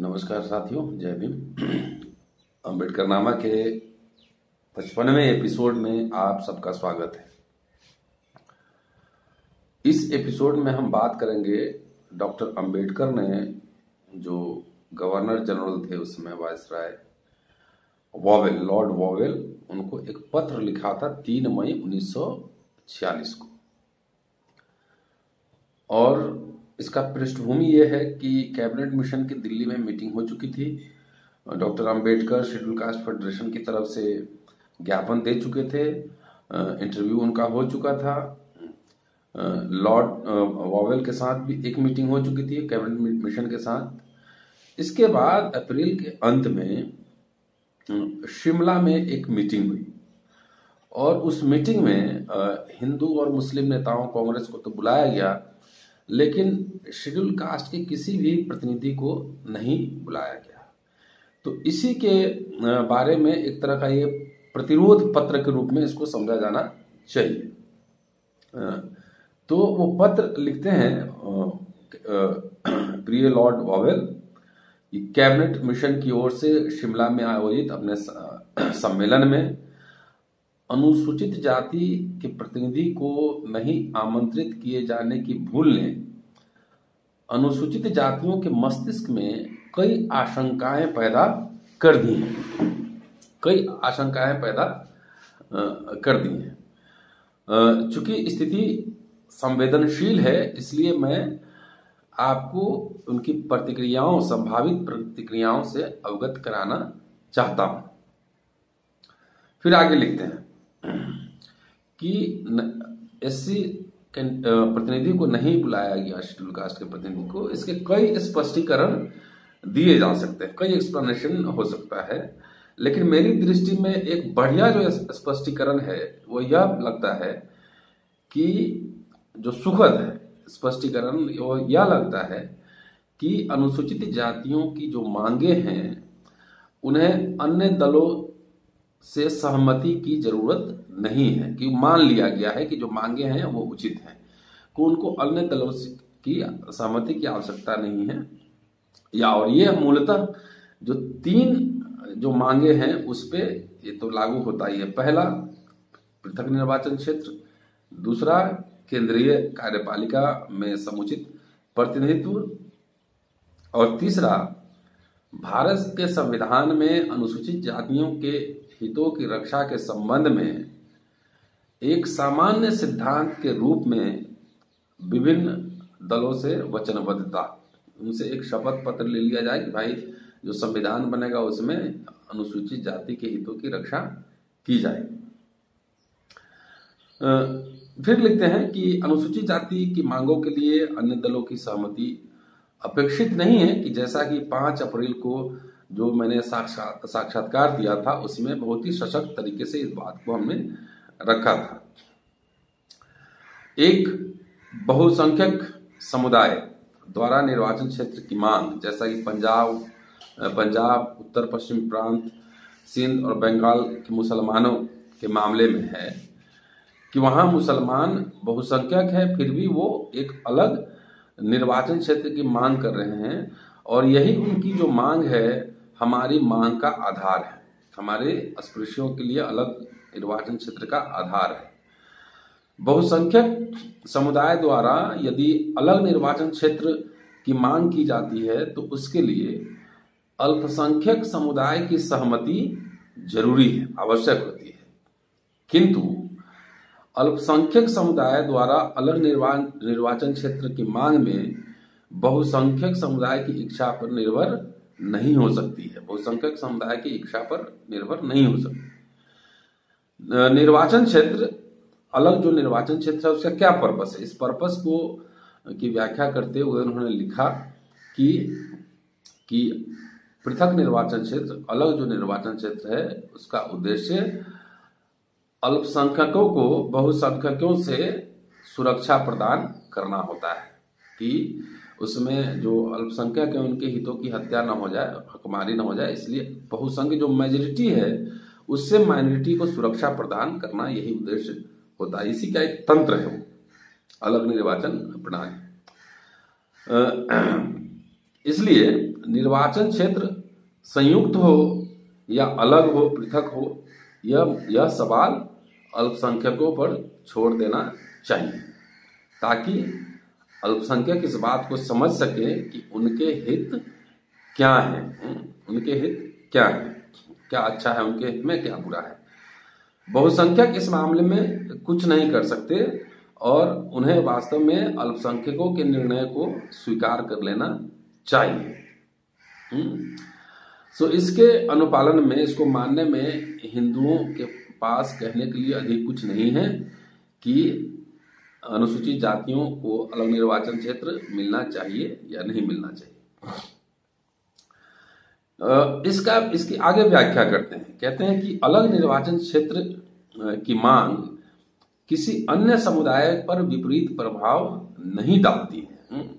नमस्कार साथियों, जय भीम। अंबेडकर नामा के पचपनवें एपिसोड में आप सबका स्वागत है। इस एपिसोड में हम बात करेंगे डॉक्टर अंबेडकर ने जो गवर्नर जनरल थे उस समय वायसराय वॉवेल, लॉर्ड वॉवेल, उनको एक पत्र लिखा था तीन मई 1946 को। और इसका पृष्ठभूमि यह है कि कैबिनेट मिशन की दिल्ली में मीटिंग हो चुकी थी। Doctor Ambedkar schedule caste federation की तरफ़ से ज्ञापन दे चुके थे। इंटरव्यू उनका हो चुका था। लॉर्ड वॉवेल के साथ भी एक मीटिंग हो चुकी थी, कैबिनेट मिशन के साथ। इसके बाद अप्रैल के अंत में शिमला में एक मीटिंग हुई। और उस मीटिंग में हिंदू और मुस्लिम नेताओं, कांग्रेस को तो बुलाया गया लेकिन शेड्यूल कास्ट के किसी भी प्रतिनिधि को नहीं बुलाया गया। तो इसी के बारे में एक तरह का ये प्रतिरोध पत्र के रूप में इसको समझा जाना चाहिए। तो वो पत्र लिखते हैं प्रिय लॉर्ड वॉवेल कैबिनेट मिशन की ओर से शिमला में आयोजित अपने सम्मेलन में। अनुसूचित जाति के प्रतिनिधि को नहीं आमंत्रित किए जाने की भूल ने, अनुसूचित जातियों के मस्तिष्क में कई आशंकाएँ पैदा कर दी हैं। कई आशंकाएँ पैदा कर दी हैं। चूँकि स्थिति संवेदनशील है, इसलिए मैं आपको उनकी प्रतिक्रियाओं, संभावित प्रतिक्रियाओं से अवगत कराना चाहता हूँ। फिर आगे लिखते हैं। कि एस प्रतिनिधि को नहीं बुलाया गया शेड्यूल कास्ट के प्रतिनिधि को, इसके कई स्पष्टीकरण दिए जा सकते हैं, कई एक्सप्लेनेशन हो सकता है। लेकिन मेरी दृष्टि में एक बढ़िया जो स्पष्टीकरण है, वो यह लगता है कि जो सुखद है स्पष्टीकरण, वो यह लगता है कि अनुसूचित जातियों की जो मांगे हैं, उन्हें अन्य दलों से सहमति की ज़रूरत नहीं है कि मान लिया गया है कि जो मांगे हैं वो उचित हैं। को उनको अन्य दलों की सहमति की आवश्यकता नहीं है? या और ये मूलतः जो तीन जो मांगे हैं उस पर ये तो लागू होता ही है। पहला, पृथक निर्वाचन क्षेत्र। दूसरा, केंद्रीय कार्यपालिका में समुचित प्रतिनिधित्व। और तीसरा, भारत के संविधान में अनुसूचित जातियों के हितों की रक्षा के संबंध में एक सामान्य सिद्धांत के रूप में विभिन्न दलों से वचनबद्धता। उनसे एक शपथ पत्र ले लिया जाए कि भाई, जो संविधान बनेगा उसमें अनुसूचित जाति के हितों की रक्षा की जाए। फिर लिखते हैं कि अनुसूचित जाति की मांगों के लिए अन्य दलों की सहमति अपेक्षित नहीं है कि जैसा कि पाँच अप्रैल को जो मैंने साक्षात, साक्षात्कार दिया था, उसमें बहुत ही सशक्त तरीके से इस बात को हमने रखा था। एक बहुसंख्यक समुदाय द्वारा निर्वाचन क्षेत्र की मांग, जैसा कि पंजाब पंजाब, उत्तर पश्चिम प्रांत, सिंध और बंगाल के मुसलमानों के मामले में है कि वहाँ मुसलमान बहुसंख्यक है, फिर भी वो एक अलग निर्वाचन क्षेत्र की मांग कर रहे हैं और यही उनकी जो मांग है हमारी मांग का आधार है। हमारे अस्पृश्यों के लिए अलग निर्वाचन क्षेत्र का आधार है। बहुसंख्यक समुदाय द्वारा यदि अलग निर्वाचन क्षेत्र की मांग की जाती है तो उसके लिए अल्पसंख्यक समुदाय की सहमति ज़रूरी है, आवश्यक होती है। किंतु अल्पसंख्यक समुदाय द्वारा अलग निर्वाचन क्षेत्र की मांग में बहुसंख्यक समुदाय की इच्छा पर निर्भर नहीं हो सकती है। बहुसंख्यक समुदाय की इच्छा पर निर्भर नहीं हो सकती। निर्वाचन क्षेत्र, अलग जो निर्वाचन क्षेत्र है, उसका क्या पर्पस है? इस पर्पस को की व्याख्या करते हुए उन्होंने लिखा कि कि पृथक निर्वाचन क्षेत्र, अलग जो निर्वाचन क्षेत्र है, उसका उद्देश्य अल्पसंख्यकों को बहुसंख्यकों से सुरक्षा प्रदान करना होता है। कि उसमें जो अल्पसंख्यक है, उनके हितों की हत्या न हो जाए, हकमारी न हो जाए, इसलिए बहुसंख्य जो मेजोरिटी है, उससे माइनॉरिटी को सुरक्षा प्रदान करना यही उद्देश्य होता है। इसी का एक तंत्र है वो। अलग निर्वाचन प्रणाली इसलिए निर्वाचन क्षेत्र संयुक्त हो या अलग हो, पृथक हो, यह यह सवाल अल्पसंख्यकों पर छोड़ देना चाहिए, ताकि अल्पसंख्यक इस बात को समझ सके कि उनके हित क्या है उनके हित क्या है? क्या अच्छा है उनके हित में, क्या बुरा है? बहुसंख्यक इस मामले में कुछ नहीं कर सकते और उन्हें वास्तव में अल्पसंख्यकों के निर्णय को स्वीकार कर लेना चाहिए। सो इसके अनुपालन में, इसको मानने में हिंदुओं के पास कहने के लिए अधिक कुछ नहीं है कि अनुसूचित जातियों को अलग निर्वाचन क्षेत्र मिलना चाहिए या नहीं मिलना चाहिए? इसका, इसकी आगे व्याख्या करते हैं। कहते हैं कि अलग निर्वाचन क्षेत्र की मांग किसी अन्य समुदाय पर विपरीत प्रभाव नहीं डालती है। हम्म।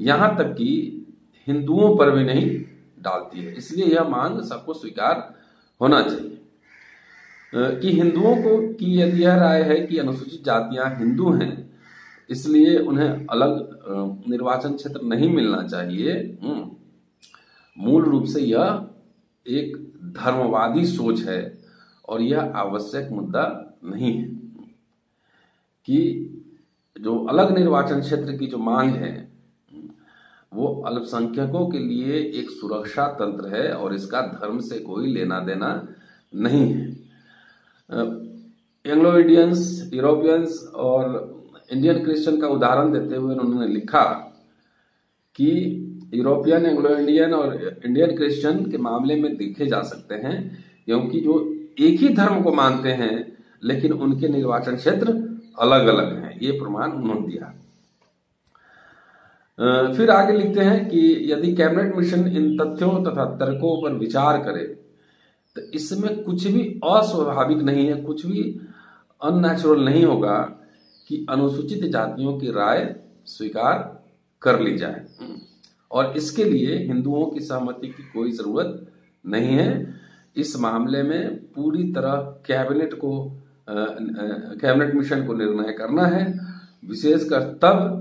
यहाँ तक कि हिंदुओं पर भी नहीं डालती है। इसलिए यह मांग सबको स्वीकार होना चाहिए। कि हिंदुओं को की यदि यह राय है कि अनुसूचित जातियाँ हिंदू हैं, इसलिए उन्हें अलग निर्वाचन क्षेत्र नहीं मिलना चाहिए हम्म। मूल रूप से यह एक धर्मवादी सोच है और यह आवश्यक मुद्दा नहीं है कि जो अलग निर्वाचन क्षेत्र की जो मांग है, वो अल्पसंख्यकों के लिए एक सुरक्षा तंत्र है और इसका धर्म से कोई लेना देना नहीं है एंग्लो इंडियंस यूरोपियंस और इंडियन क्रिश्चियन का उदाहरण देते हुए उन्होंने लिखा कि यूरोपियन एंग्लो इंडियन और इंडियन क्रिश्चियन के मामले में देखे जा सकते हैं, क्योंकि जो एक ही धर्म को मानते हैं, लेकिन उनके निर्वाचन क्षेत्र अलग अलग हैं। ये प्रमाण उन्होंने दिया। फिर आगे लिखते हैं कि यदि कैबिनेट मिशन इन तथ्यों तथा तर्कों पर विचार करे तो इसमें कुछ भी अस्वाभाविक नहीं है, कुछ भी अननेचुरल नहीं होगा कि अनुसूचित जातियों की राय स्वीकार कर ली जाए। और इसके लिए हिंदुओं की सहमति की कोई ज़रूरत नहीं है। इस मामले में पूरी तरह कैबिनेट को कैबिनेट मिशन को निर्णय करना है। विशेषकर तब,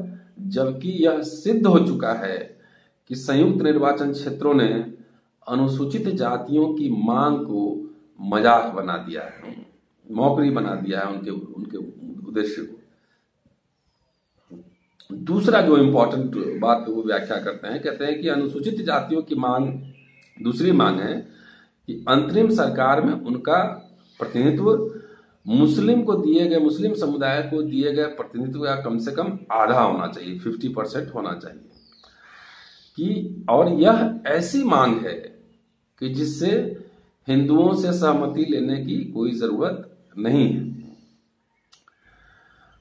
जबकि यह सिद्ध हो चुका है कि संयुक्त निर्वाचन क्षेत्रों ने अनुसूचित जातियों की मांग को मज़ाक बना दिया है। मौकरी बना दिया है उनके उनके उद्देश्य को। दूसरा जो इंपॉर्टेंट बात वो व्याख्या करते हैं, कहते हैं कि अनुसूचित जातियों की मांग, दूसरी मांग है कि अंतरिम सरकार में उनका प्रतिनिधित्व, मुस्लिम को दिए गए, मुस्लिम समुदाय को दिए गए प्रतिनिधित्व का कम से कम आधा होना चाहिए फिफ्टी परसेंट होना चाहिए। कि, और यह ऐसी मांग है कि जिससे हिंदुओं से सहमति लेने की कोई ज़रूरत नहीं है।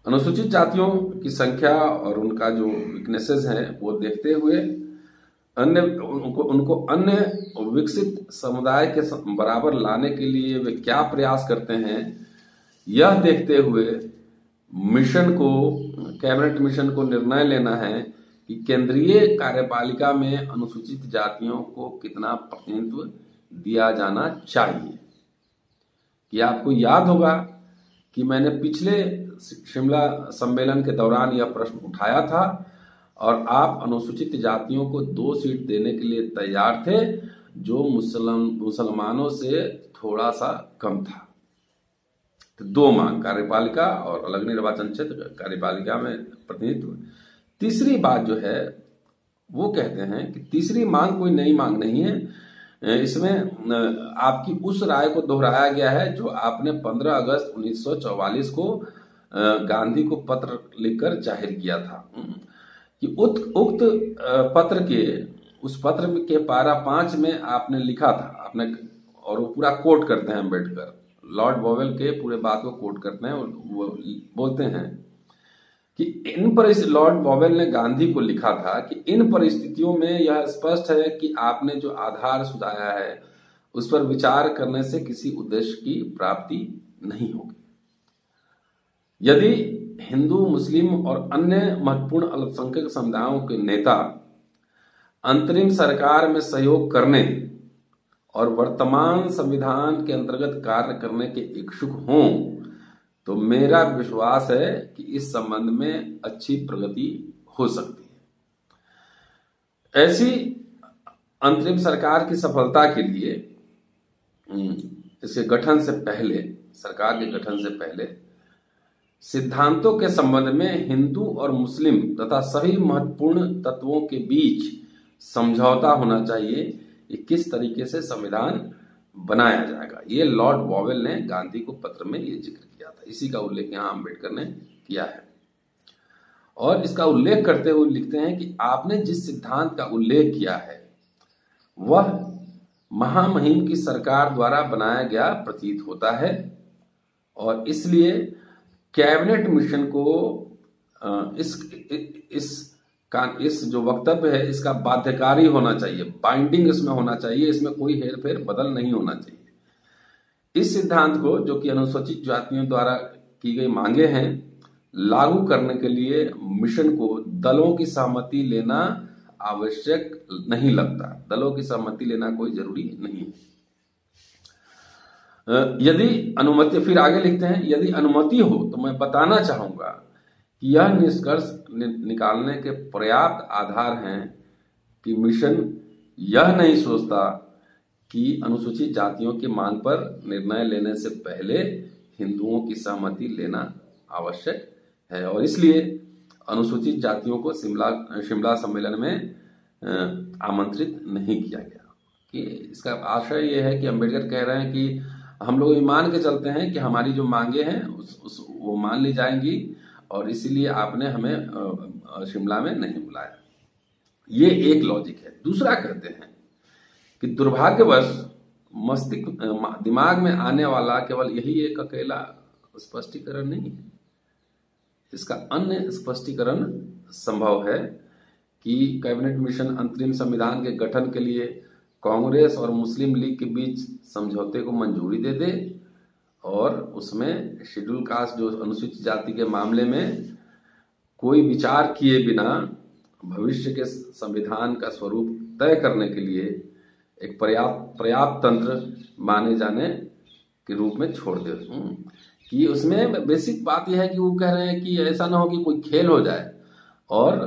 अनुसूचित जातियों की संख्या और उनका जो वीकनेसेस हैं, वो देखते हुए अन्य उनको उनको अन्य विकसित समुदाय के बराबर लाने के लिए वे क्या प्रयास करते हैं, यह देखते हुए मिशन को, कैबिनेट मिशन को निर्णय लेना है कि केंद्रीय कार्यपालिका में अनुसूचित जातियों को कितना प्रतिनिधित्व दिया जाना चाहिए? कि आपको याद होगा कि मैंने पिछले शिमला सम्मेलन के दौरान यह प्रश्न उठाया था और आप अनुसूचित जातियों को दो सीट देने के लिए तैयार थे, जो मुसलम, मुसलमानों से थोड़ा सा कम था। तो दो मांग, कार्यपालिका और अलग निर्वाचन क्षेत्र, कार्यपालिका में प्रतिनिधित्व। तीसरी बात जो है, वो कहते हैं कि तीसरी मांग कोई नई मांग नहीं है। इसमें आपकी उस राय को दोहराया गया है जो आपने 15 अगस्त 1944 को गांधी को पत्र लिखकर ज़ाहिर किया था। कि उक्त पत्र के, उस पत्र के पारा पाँच में आपने लिखा था। आपने, और वो पूरा कोट करते हैं अंबेडकर लॉर्ड बोवेल के पूरे बात को कोट करते हैं और वो बोलते हैं कि इन पर लॉर्ड वोवेल ने गांधी को लिखा था कि इन परिस्थितियों में यह स्पष्ट है कि आपने जो आधार सुधाया है, उस पर विचार करने से किसी उद्देश्य की प्राप्ति नहीं होगी। यदि हिंदू, मुस्लिम और अन्य महत्वपूर्ण अल्पसंख्यक समुदायों के नेता अंतरिम सरकार में सहयोग करने और वर्तमान संविधान के अंतर्गत कार्य करने के इच्छुक हों तो मेरा विश्वास है कि इस संबंध में अच्छी प्रगति हो सकती है। ऐसी अंतरिम सरकार की सफलता के लिए इसके गठन से पहले, सरकार के गठन से पहले, सिद्धांतों के संबंध में हिंदू और मुस्लिम तथा सभी महत्वपूर्ण तत्वों के बीच समझौता होना चाहिए कि किस तरीके से संविधान बनाया जाएगा। ये लॉर्ड वॉवेल ने गांधी को पत्र में ये ज़िक्र किया था। इसी का उल्लेख यहाँ अंबेडकर ने किया है। और इसका उल्लेख करते हुए लिखते हैं कि आपने जिस सिद्धांत का उल्लेख किया है, वह महामहिम की सरकार द्वारा बनाया गया प्रतीत होता है और इसलिए कैबिनेट मिशन को इस इस का इस जो वक्तव्य है, इसका बाध्यकारी होना चाहिए बाइंडिंग इसमें होना चाहिए, इसमें कोई हेर फेर बदल नहीं होना चाहिए। इस सिद्धांत को, जो कि अनुसूचित जातियों द्वारा की गई मांगे हैं, लागू करने के लिए मिशन को दलों की सहमति लेना आवश्यक नहीं लगता। दलों की सहमति लेना कोई ज़रूरी नहीं यदि अनुमति, फिर आगे लिखते हैं, यदि अनुमति हो तो मैं बताना चाहूँगा यह निष्कर्ष निकालने के पर्याप्त आधार हैं कि मिशन यह नहीं सोचता कि अनुसूचित जातियों की मांग पर निर्णय लेने से पहले हिंदुओं की सहमति लेना आवश्यक है और इसलिए अनुसूचित जातियों को शिमला शिमला सम्मेलन में आमंत्रित नहीं किया गया। कि इसका आशय यह है कि अंबेडकर कह रहे हैं कि हम लोग ये मान के चलते हैं कि हमारी जो मांगे हैं उस, उस वो मान ली जाएँगी। और इसीलिए आपने हमें शिमला में नहीं बुलाया। ये एक लॉजिक है। दूसरा कहते हैं कि दुर्भाग्यवश मस्तिष्क दिमाग में आने वाला केवल यही एक अकेला स्पष्टीकरण नहीं है। इसका अन्य स्पष्टीकरण संभव है कि कैबिनेट मिशन अंतरिम संविधान के गठन के लिए कांग्रेस और मुस्लिम लीग के बीच समझौते को मंजूरी दे दे और उसमें शेड्यूल कास्ट जो अनुसूचित जाति के मामले में कोई विचार किए बिना भविष्य के संविधान का स्वरूप तय करने के लिए एक पर्याप्त पर्याप्त तंत्र माने जाने के रूप में छोड़ दे कि उसमें बेसिक बात यह है कि वो कह रहे हैं कि ऐसा ना हो कि कोई खेल हो जाए और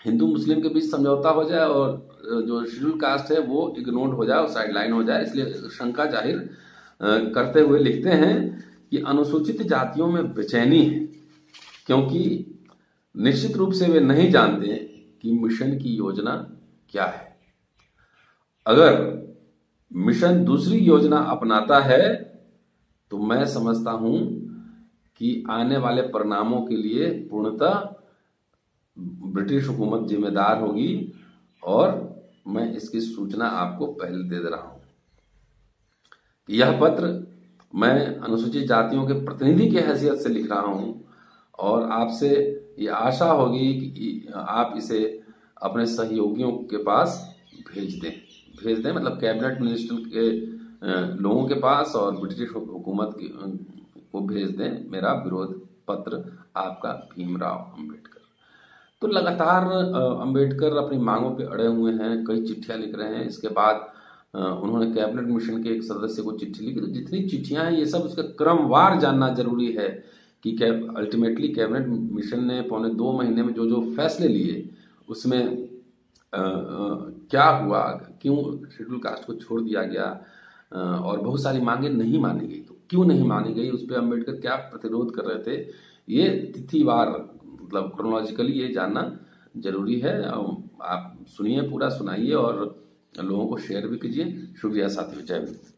हिंदू, मुस्लिम के बीच समझौता हो जाए और जो शेड्यूल कास्ट है वो इग्नोर्ड हो जाए साइड लाइन हो जाए, इसलिए शंका ज़ाहिर करते हुए लिखते हैं कि अनुसूचित जातियों में बेचैनी है, क्योंकि निश्चित रूप से वे नहीं जानते कि मिशन की योजना क्या है। अगर मिशन दूसरी योजना अपनाता है तो मैं समझता हूँ कि आने वाले परिणामों के लिए पूर्णतः ब्रिटिश हुकूमत जिम्मेदार होगी और मैं इसकी सूचना आपको पहले दे दे रहा हूँ। यह पत्र मैं अनुसूचित जातियों के प्रतिनिधि की हैसियत से लिख रहा हूँ और आपसे ये आशा होगी कि आप इसे अपने सहयोगियों के पास भेज दें। भेज दें मतलब कैबिनेट मिनिस्टर के लोगों के पास और ब्रिटिश हुकूमत को भेज दें मेरा विरोध पत्र आपका भीमराव अंबेडकर। तो लगातार अंबेडकर अपनी मांगों पे अड़े हुए हैं, कई चिट्ठियाँ लिख रहे हैं। इसके बाद उन्होंने कैबिनेट मिशन के एक सदस्य को चिट्ठी लिखी। तो जितनी चिट्ठियाँ हैं ये सब उसका क्रमवार जानना ज़रूरी है कि कैब अल्टीमेटली कैबिनेट मिशन ने पौने दो महीने में जो जो फैसले लिए उसमें आ, आ, क्या हुआ क्यों शेड्यूल कास्ट को छोड़ दिया गया आ, और बहुत सारी मांगे नहीं मानी गई। तो क्यों नहीं मानी गई उस पर अंबेडकर क्या प्रतिरोध कर रहे थे ये तिथिवार मतलब क्रोनोलॉजिकली ये जानना ज़रूरी है। आप सुनिए पूरा सुनाइए और लोगों को शेयर भी कीजिए। शुक्रिया साथियों जय हिंद।